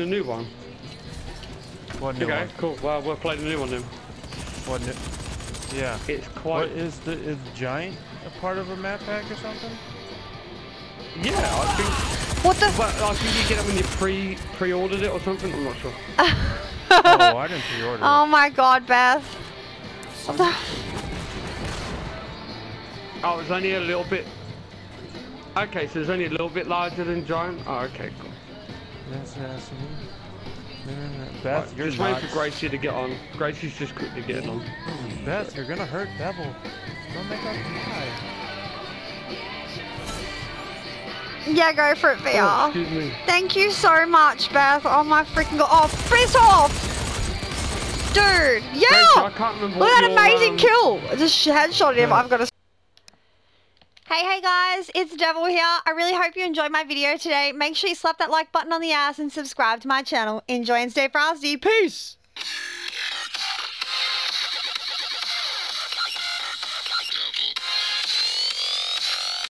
What new one? Okay, one? cool. Well, we'll play the new one then. What new? Yeah. It's quite. is the is giant a part of a map pack or something? Yeah, I think. What the? Well, I think you get it when you pre pre-ordered it or something. I'm not sure. oh, I didn't pre-order. Oh my god, Beth. What the? Oh, it's only a little bit. Okay, so it's only a little bit larger than giant. Oh, okay, cool. Yes, yes. mm. Beth, Right, you're just not. waiting for Gracie to get on. Gracie's just quickly getting on. Beth, you're gonna hurt Devil. Don't make us cry. Yeah, go for it, Oh, VR. excuse me. Thank you so much, Beth. Oh my freaking god. Oh, piss off! Dude, Gracie, I yeah! can't remember Look at that your, amazing um, kill! I just headshot him. Yeah. I've got a. Hey, hey guys, it's Devil here. I really hope you enjoyed my video today. Make sure you slap that like button on the ass and subscribe to my channel. Enjoy and stay frosty. Peace! Devil.